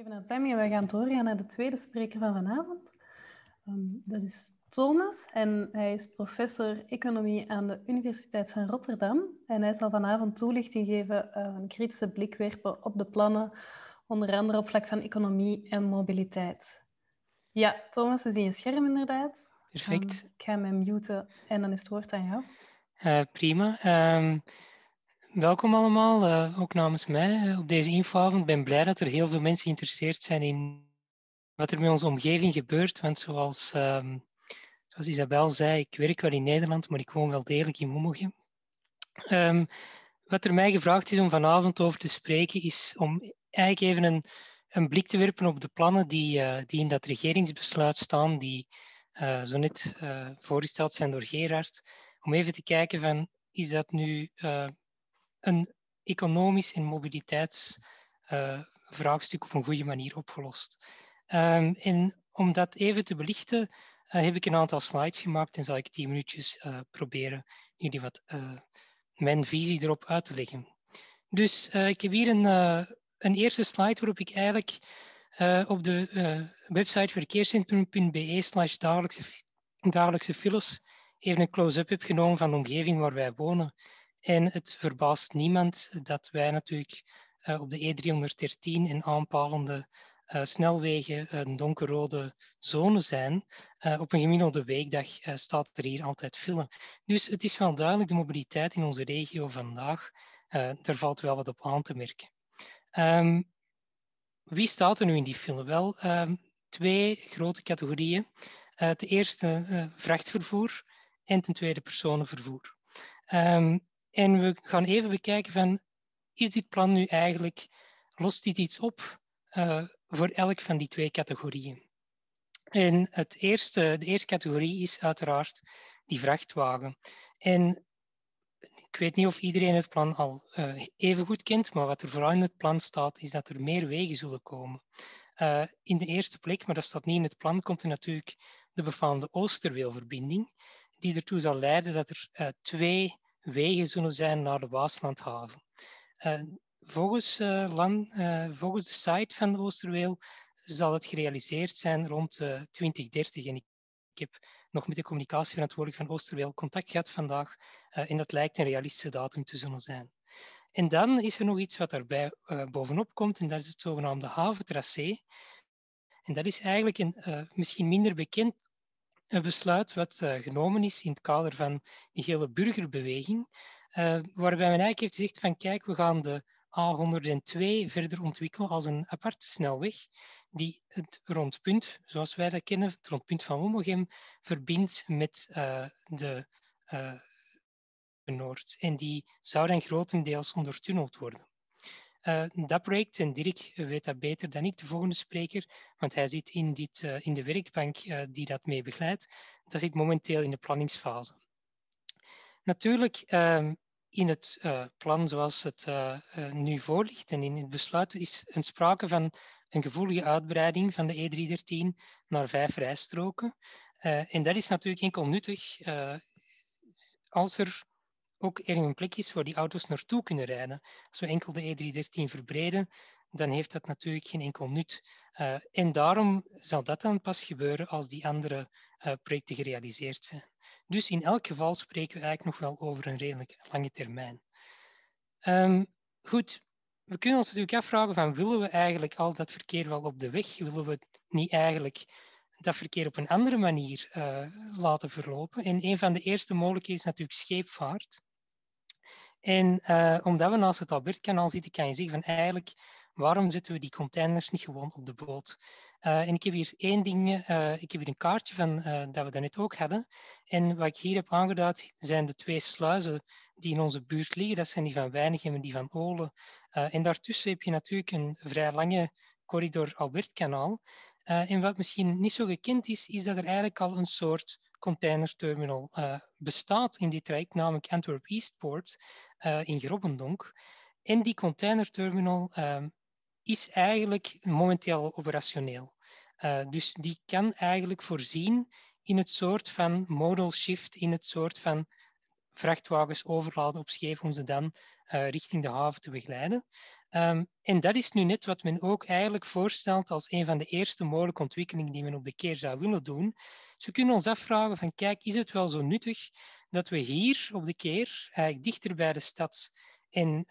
Even naar Tammy en wij gaan doorgaan naar de tweede spreker van vanavond. Ehm, dat is Thomas en hij is professor economie aan de Universiteit van Rotterdam. En hij zal vanavond toelichting geven, uh, een kritische blik werpen op de plannen, onder andere op vlak van economie en mobiliteit. Ja, Thomas, we zien je scherm inderdaad. Perfect. Um, ik ga hem muten en dan is het woord aan jou. Uh, prima. Um, welkom allemaal, uh, ook namens mij op deze infoavond. Ik ben blij dat er heel veel mensen geïnteresseerd zijn in wat er met onze omgeving gebeurt. Want zoals, um, zoals Isabel zei, ik werk wel in Nederland, maar ik woon wel degelijk in Mommegem. Um, wat er mij gevraagd is om vanavond over te spreken, is om eigenlijk even een, een blik te werpen op de plannen die, uh, die in dat regeringsbesluit staan, die zo net voorgesteld zijn door Gerard. Om even te kijken van, is dat nu een economisch en mobiliteitsvraagstuk op een goede manier opgelost? Um, en om dat even te belichten, heb ik een aantal slides gemaakt en zal ik tien minuutjes proberen jullie wat mijn visie erop uit te leggen. Dus ik heb hier een, een eerste slide waarop ik eigenlijk op de website verkeerscentrum.be slash dagelijkse files even een close-up heb genomen van de omgeving waar wij wonen. En het verbaast niemand dat wij natuurlijk uh, op de E313 en aanpalende snelwegen een donkerrode zone zijn. op een gemiddelde weekdag staat er hier altijd file. Dus het is wel duidelijk, de mobiliteit in onze regio vandaag, daar valt wel wat op aan te merken. Um, wie staat er nu in die film? Wel, um, twee grote categorieën. Ten eerste vrachtvervoer en ten tweede personenvervoer. Um, en we gaan even bekijken van, is dit plan nu eigenlijk, lost dit iets op uh, voor elk van die twee categorieën? En het eerste, de eerste categorie is uiteraard die vrachtwagen. En ik weet niet of iedereen het plan al uh, even goed kent, maar wat er vooral in het plan staat, is dat er meer wegen zullen komen. Uh, in de eerste plek, maar dat staat niet in het plan, komt er natuurlijk de befaamde Oosterweelverbinding, die ertoe zal leiden dat er twee wegen zullen zijn naar de Waaslandhaven. volgens, land, volgens de site van Oosterweel zal het gerealiseerd zijn rond 2030 en ik ik heb nog met de communicatieverantwoordelijke van Oosterweel contact gehad vandaag uh, en dat lijkt een realistische datum te zullen zijn. En dan is er nog iets wat daarbij uh, bovenop komt en dat is het zogenaamde haventracé. En dat is eigenlijk een misschien minder bekend besluit wat genomen is in het kader van die hele burgerbeweging, waarbij men eigenlijk heeft gezegd van kijk, we gaan de A102 verder ontwikkelen als een aparte snelweg die het rondpunt, zoals wij dat kennen, het rondpunt van Wommegem, verbindt met uh, de Noord. En die zou dan grotendeels ondertunneld worden. Uh, dat project, en Dirk weet dat beter dan ik, de volgende spreker, want hij zit in, dit, in de werkbank die dat mee begeleidt, dat zit momenteel in de planningsfase. Natuurlijk, ehm, in het plan zoals het nu voorligt en in het besluit is een sprake van een gevoelige uitbreiding van de E313 naar vijf rijstroken. en dat is natuurlijk enkel nuttig als er ook er een plek is waar die auto's naartoe kunnen rijden. Als we enkel de E313 verbreden, dan heeft dat natuurlijk geen enkel nut. Uh, en daarom zal dat dan pas gebeuren als die andere uh, projecten gerealiseerd zijn. Dus in elk geval spreken we eigenlijk nog wel over een redelijk lange termijn. Um, goed, we kunnen ons natuurlijk afvragen van willen we eigenlijk al dat verkeer wel op de weg? Willen we niet eigenlijk dat verkeer op een andere manier uh, laten verlopen? En een van de eerste mogelijkheden is natuurlijk scheepvaart. En uh, omdat we naast het Albertkanaal zitten, kan je zeggen van eigenlijk waarom zetten we die containers niet gewoon op de boot? Uh, en ik heb hier één ding, uh, ik heb hier een kaartje van dat we daarnet ook hadden. En wat ik hier heb aangeduid zijn de twee sluizen die in onze buurt liggen. Dat zijn die van Weinigem en die van Olen. en daartussen heb je natuurlijk een vrij lange corridor Albertkanaal. en wat misschien niet zo gekend is, is dat er eigenlijk al een soort containerterminal bestaat in dit traject, namelijk Antwerp Eastport in Grobbendonk. En die containerterminal ehm, is eigenlijk momenteel operationeel. Uh, dus die kan eigenlijk voorzien in het soort van modal shift, in het soort van vrachtwagens overladen op schepen om ze dan richting de haven te begeleiden. Ehm, en dat is nu net wat men ook eigenlijk voorstelt als een van de eerste mogelijke ontwikkelingen die men op de keer zou willen doen. We kunnen ons afvragen van kijk, is het wel zo nuttig dat we hier op de keer, eigenlijk dichter bij de stad en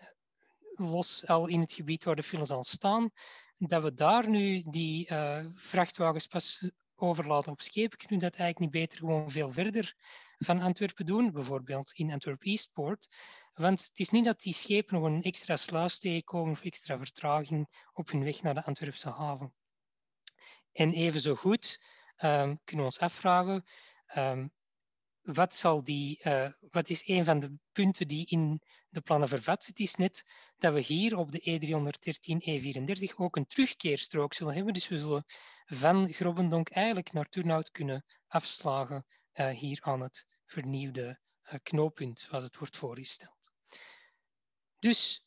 los al in het gebied waar de files al staan, dat we daar nu die uh, vrachtwagens pas overlaten op schepen, kunnen we dat eigenlijk niet beter gewoon veel verder van Antwerpen doen, bijvoorbeeld in Antwerp Eastport. Want het is niet dat die schepen nog een extra sluis tegenkomen of extra vertraging op hun weg naar de Antwerpse haven. En even zo goed um, kunnen we ons afvragen, um, wat, zal die, uh, wat is een van de punten die in de plannen vervat zit, is net dat we hier op de E313, E34 ook een terugkeerstrook zullen hebben. Dus we zullen van Grobbendonk eigenlijk naar Turnhout kunnen afslagen uh, hier aan het vernieuwde uh, knooppunt, zoals het wordt voorgesteld. Dus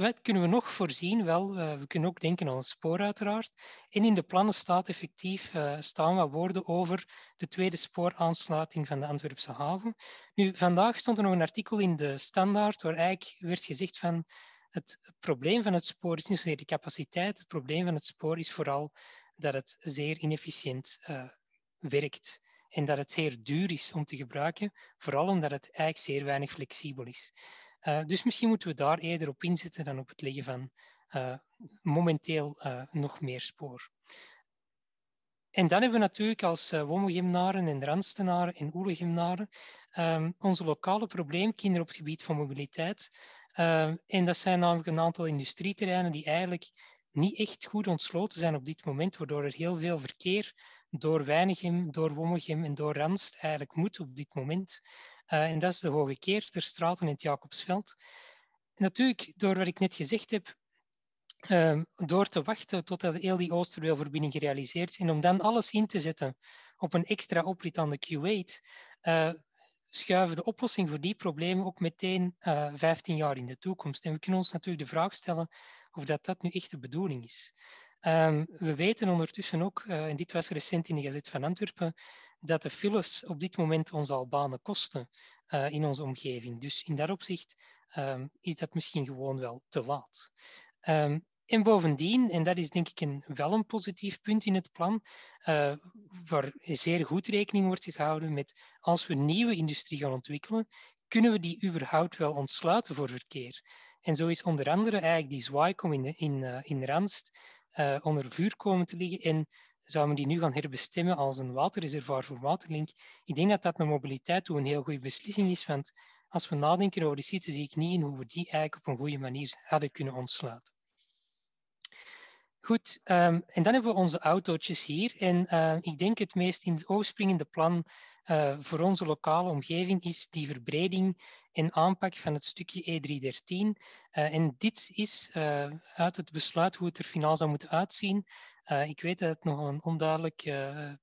wat kunnen we nog voorzien? Wel, uh, we kunnen ook denken aan het spoor uiteraard. En in de plannen staat effectief, uh, staan wat woorden over de tweede spooraansluiting van de Antwerpse haven. Nu, vandaag stond er nog een artikel in de Standaard waar eigenlijk werd gezegd van het probleem van het spoor is niet zozeer de capaciteit, het probleem van het spoor is vooral dat het zeer inefficiënt uh, werkt en dat het zeer duur is om te gebruiken, vooral omdat het eigenlijk zeer weinig flexibel is. Uh, dus misschien moeten we daar eerder op inzetten dan op het leggen van uh, momenteel uh, nog meer spoor. En dan hebben we natuurlijk als Wommegymnaren en Randstenaren en Oelegymnaren um, onze lokale probleemkinderen op het gebied van mobiliteit. Uh, en dat zijn namelijk een aantal industrieterreinen die eigenlijk niet echt goed ontsloten zijn op dit moment, waardoor er heel veel verkeer door Weinigem, door Wommegem en door Randst eigenlijk moet op dit moment. Uh, en dat is de Hoge Keerterstraat en het Jacobsveld. Natuurlijk, door wat ik net gezegd heb, uh, door te wachten totdat heel die Oosterweelverbinding gerealiseerd is en om dan alles in te zetten op een extra oprit aan de Q8, uh, schuiven de oplossing voor die problemen ook meteen 15 jaar in de toekomst. En we kunnen ons natuurlijk de vraag stellen of dat, dat nu echt de bedoeling is. Um, we weten ondertussen ook, uh, en dit was recent in de Gazet van Antwerpen, dat de files op dit moment ons al banen kosten uh, in onze omgeving. Dus in dat opzicht um, is dat misschien gewoon wel te laat. Um, en bovendien, en dat is denk ik een, wel een positief punt in het plan, uh, waar zeer goed rekening wordt gehouden met als we nieuwe industrie gaan ontwikkelen, kunnen we die überhaupt wel ontsluiten voor verkeer. En zo is onder andere eigenlijk die zwaaikom in, in, uh, in Randst uh, onder vuur komen te liggen en zouden we die nu gaan herbestemmen als een waterreservoir voor Waterlink. Ik denk dat dat naar mobiliteit toe een heel goede beslissing is, want als we nadenken over die site, zie ik niet in hoe we die eigenlijk op een goede manier hadden kunnen ontsluiten. Goed, um, en dan hebben we onze autootjes hier. En uh, ik denk het meest in het oog springende plan uh, voor onze lokale omgeving is die verbreding en aanpak van het stukje E313. Uh, eh, en dit is uit het besluit hoe het er finaal zou moeten uitzien. Ik weet dat het nog een onduidelijk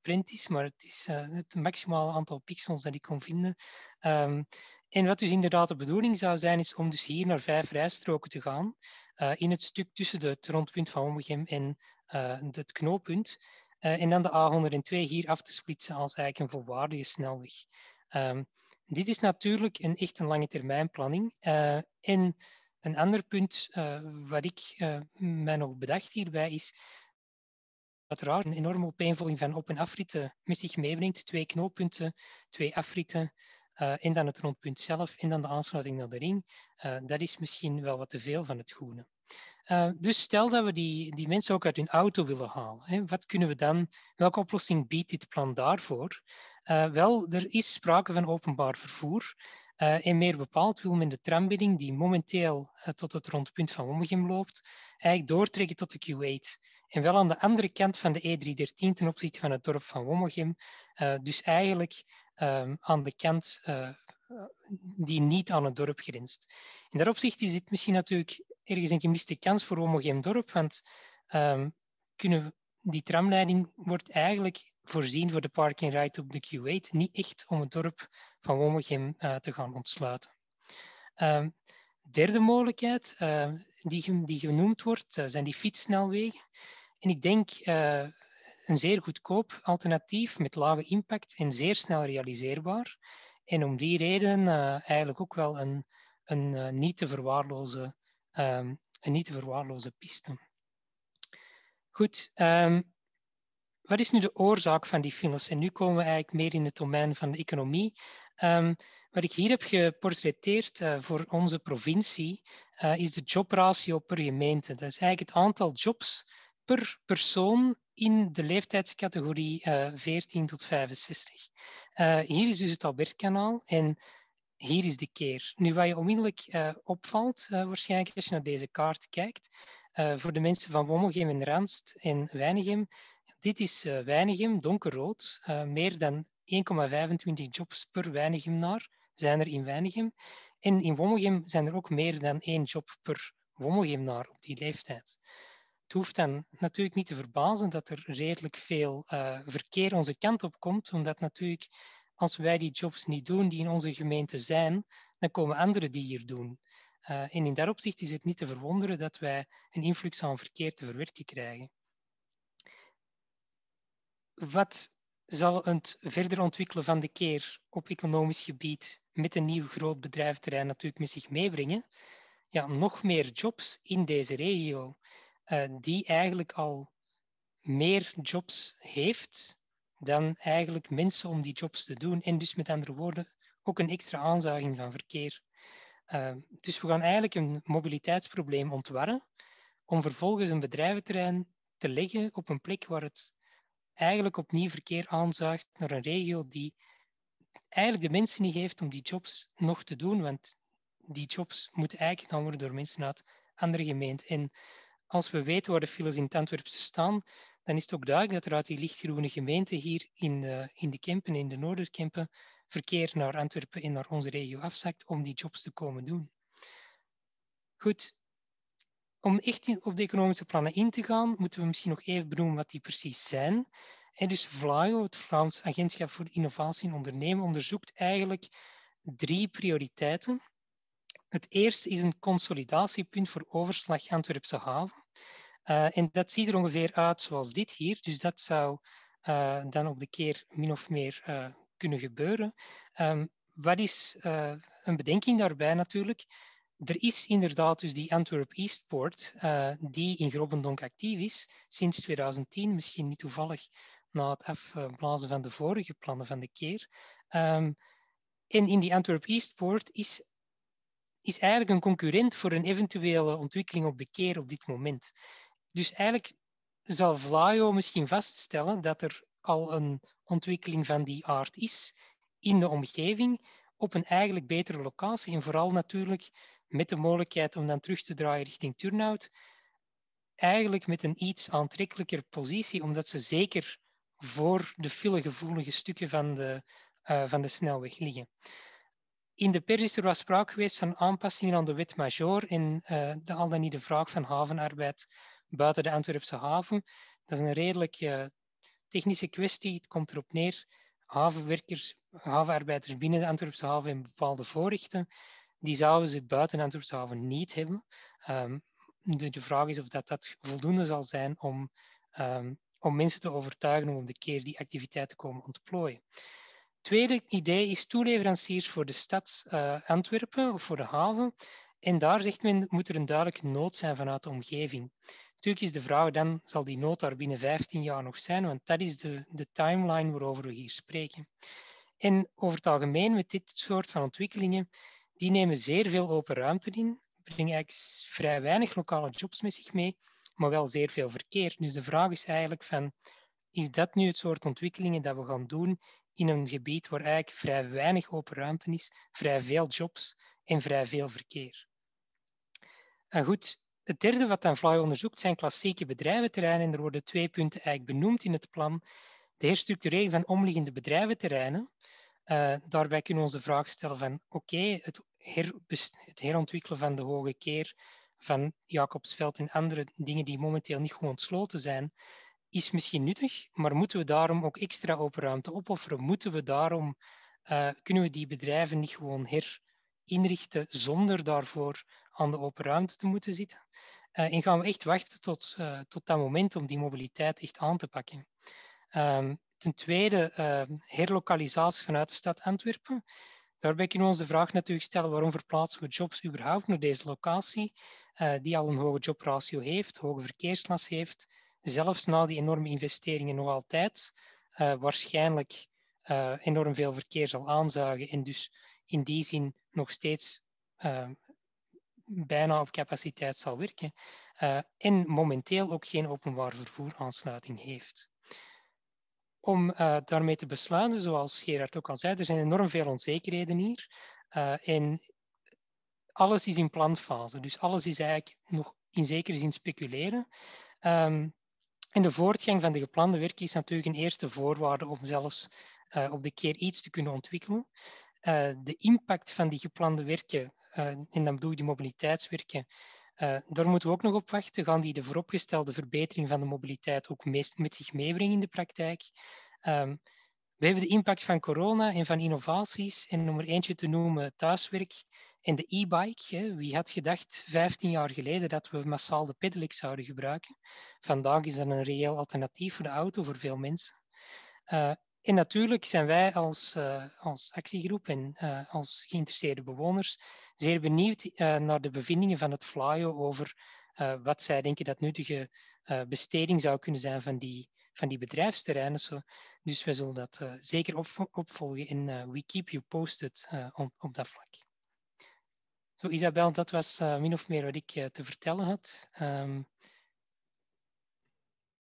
print is, maar het is het maximale aantal pixels dat ik kon vinden. Um, en wat dus inderdaad de bedoeling zou zijn, is om dus hier naar vijf rijstroken te gaan. Uh, in het stuk tussen het rondpunt van Ommegem en uh, het knooppunt. Uh, en dan de A102 hier af te splitsen als eigenlijk een volwaardige snelweg. Um, dit is natuurlijk een echt een lange termijn planning. en een ander punt wat ik mij nog bedacht hierbij is uiteraard een enorme opeenvolging van op- en afritten met zich meebrengt. Twee knooppunten, twee afritten, uh, en dan het rondpunt zelf en dan de aansluiting naar de ring. Uh, dat is misschien wel wat te veel van het groene. Uh, dus stel dat we die, die mensen ook uit hun auto willen halen. Hè, wat kunnen we dan, welke oplossing biedt dit plan daarvoor? wel, er is sprake van openbaar vervoer. En meer bepaald wil men de trambidding die momenteel tot het rondpunt van Wommegem loopt, eigenlijk doortrekken tot de Q8. En wel aan de andere kant van de E313 ten opzichte van het dorp van Wommegem. dus eigenlijk um, aan de kant die niet aan het dorp grenst. In dat opzicht is dit misschien natuurlijk ergens een gemiste kans voor homogeen dorp, want um, kunnen die tramleiding wordt eigenlijk voorzien voor de park ride op de Q8, niet echt om het dorp van Womegem uh, te gaan ontsluiten. Um, derde mogelijkheid uh, die, die, genoemd wordt, uh, zijn die fietssnelwegen. En ik denk een zeer goedkoop alternatief met lage impact en zeer snel realiseerbaar. En om die reden eigenlijk ook wel een, een, niet te verwaarlozen, ehm, een niet te verwaarlozen piste. Goed, ehm, wat is nu de oorzaak van die files? En nu komen we eigenlijk meer in het domein van de economie. Um, wat ik hier heb geportretteerd uh, voor onze provincie uh, is de jobratio per gemeente. Dat is eigenlijk het aantal jobs per persoon in de leeftijdscategorie uh, eh, 14 tot 65. hier is dus het Albertkanaal en hier is de keer. Nu, wat je onmiddellijk opvalt, waarschijnlijk als je naar deze kaart kijkt, voor de mensen van Wommelgem en Randst en Weinigem, dit is uh, Weinigem, donkerrood. Uh, meer dan 1,25 jobs per Weinigem-naar zijn er in Weinigem. En in Wommelgem zijn er ook meer dan één job per Wommelgem-naar op die leeftijd. Het hoeft dan natuurlijk niet te verbazen dat er redelijk veel uh, verkeer onze kant op komt, omdat natuurlijk als wij die jobs niet doen die in onze gemeente zijn, dan komen anderen die hier doen. Uh, en in dat opzicht is het niet te verwonderen dat wij een influx aan verkeer te verwerken krijgen. Wat zal het verder ontwikkelen van de keer op economisch gebied met een nieuw groot bedrijventerrein natuurlijk met zich meebrengen? Ja, nog meer jobs in deze regio, uh, die eigenlijk al meer jobs heeft dan eigenlijk mensen om die jobs te doen. En dus met andere woorden ook een extra aanzuiging van verkeer. Uh, dus we gaan eigenlijk een mobiliteitsprobleem ontwarren om vervolgens een bedrijventerrein te leggen op een plek waar het eigenlijk opnieuw verkeer aanzuigt naar een regio die eigenlijk de mensen niet heeft om die jobs nog te doen, want die jobs moeten eigenlijk gedaan worden door mensen uit andere gemeenten. En als we weten waar de files in het Antwerpse staan, dan is het ook duidelijk dat er uit die lichtgroene gemeente hier in de, in de Kempen, in de Noorderkempen, verkeer naar Antwerpen en naar onze regio afzakt om die jobs te komen doen. Goed, om echt op de economische plannen in te gaan, moeten we misschien nog even benoemen wat die precies zijn. En dus VLAIO, het Vlaams Agentschap voor Innovatie en Ondernemen, onderzoekt eigenlijk drie prioriteiten. Het eerste is een consolidatiepunt voor overslag Antwerpse haven. Uh, en dat ziet er ongeveer uit zoals dit hier. Dus dat zou uh, dan op de keer min of meer uh, kunnen gebeuren. Um, wat is een bedenking daarbij natuurlijk? Er is inderdaad dus die Antwerp Eastport, uh, die in Grobbendonk actief is sinds 2010, misschien niet toevallig na het afblazen van de vorige plannen van de keer. Um, en in die Antwerp Eastport is, is eigenlijk een concurrent voor een eventuele ontwikkeling op de keer op dit moment. Dus eigenlijk zal Vlaio misschien vaststellen dat er al een ontwikkeling van die aard is in de omgeving op een eigenlijk betere locatie en vooral natuurlijk met de mogelijkheid om dan terug te draaien richting Turnhout, eigenlijk met een iets aantrekkelijker positie, omdat ze zeker voor de filegevoelige stukken van de, uh, van de snelweg liggen. In de pers is er wat sprake geweest van aanpassingen aan de wet major en uh, de, al dan niet de vraag van havenarbeid buiten de Antwerpse haven. Dat is een redelijk uh, technische kwestie. Het komt erop neer, havenwerkers, havenarbeiders binnen de Antwerpse haven hebben bepaalde voorrechten die zouden ze buiten Antwerpshaven niet hebben. Um, de, vraag is of dat, dat voldoende zal zijn om, um, om mensen te overtuigen om de keer die activiteit te komen ontplooien. Tweede idee is toeleveranciers voor de stad uh, Antwerpen of voor de haven. En daar zegt men, moet er een duidelijke nood zijn vanuit de omgeving. Natuurlijk is de vraag dan, zal die nood daar binnen 15 jaar nog zijn? Want dat is de, de timeline waarover we hier spreken. En over het algemeen met dit soort van ontwikkelingen die nemen zeer veel open ruimte in, brengen eigenlijk vrij weinig lokale jobs met zich mee, maar wel zeer veel verkeer. Dus de vraag is eigenlijk van, is dat nu het soort ontwikkelingen dat we gaan doen in een gebied waar eigenlijk vrij weinig open ruimte is, vrij veel jobs en vrij veel verkeer? En goed, het derde wat Fly onderzoekt zijn klassieke bedrijventerreinen. En er worden twee punten eigenlijk benoemd in het plan. De herstructurering van omliggende bedrijventerreinen, uh, daarbij kunnen we onze vraag stellen van oké, het, her, het, herontwikkelen van de hoge keer van Jacobsveld en andere dingen die momenteel niet gewoon ontsloten zijn, is misschien nuttig, maar moeten we daarom ook extra open ruimte opofferen? Moeten we daarom, uh, kunnen we die bedrijven niet gewoon herinrichten zonder daarvoor aan de open ruimte te moeten zitten? Uh, en gaan we echt wachten tot, tot dat moment om die mobiliteit echt aan te pakken? Um, Ten tweede, uh, herlokalisatie vanuit de stad Antwerpen. Daarbij kunnen we ons de vraag natuurlijk stellen waarom verplaatsen we jobs überhaupt naar deze locatie, uh, die al een hoge jobratio heeft, hoge verkeerslast heeft, zelfs na die enorme investeringen nog altijd waarschijnlijk enorm veel verkeer zal aanzuigen en dus in die zin nog steeds bijna op capaciteit zal werken en momenteel ook geen openbaar vervoeraansluiting heeft om uh, daarmee te besluiten, zoals Gerard ook al zei, er zijn enorm veel onzekerheden hier. Uh, en alles is in planfase, dus alles is eigenlijk nog in zekere zin speculeren. Um, en de voortgang van de geplande werken is natuurlijk een eerste voorwaarde om zelfs op de keer iets te kunnen ontwikkelen. De impact van die geplande werken, en dan bedoel ik de mobiliteitswerken, daar moeten we ook nog op wachten. Gaan die de vooropgestelde verbetering van de mobiliteit ook meest, met zich meebrengen in de praktijk? Um, we hebben de impact van corona en van innovaties. En om er eentje te noemen, thuiswerk en de e-bike. Wie had gedacht 15 jaar geleden dat we massaal de pedelec zouden gebruiken? Vandaag is dat een reëel alternatief voor de auto voor veel mensen. Uh, en natuurlijk zijn wij als, als actiegroep en uh, als geïnteresseerde bewoners zeer benieuwd naar de bevindingen van het FLAIO over wat zij denken dat nuttige besteding zou kunnen zijn van die van die bedrijfsterreinen. Zo. Dus we zullen dat zeker op, opvolgen en we keep you posted op, op, dat vlak. Zo, Isabel, dat was min of meer wat ik te vertellen had. Um,